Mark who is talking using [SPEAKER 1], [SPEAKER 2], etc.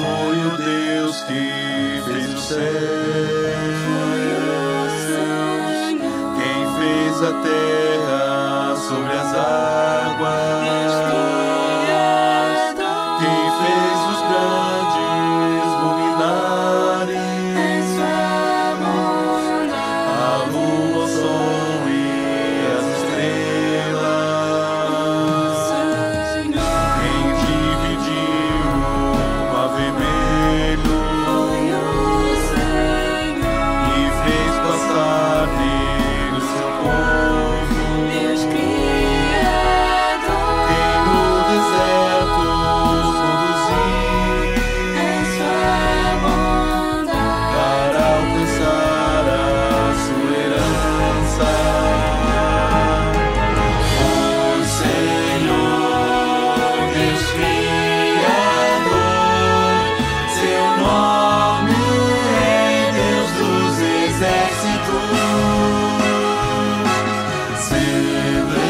[SPEAKER 1] Foi o Deus que fez o céu. Foi o Senhor. Quem fez a terra sobre as águas. Spirit.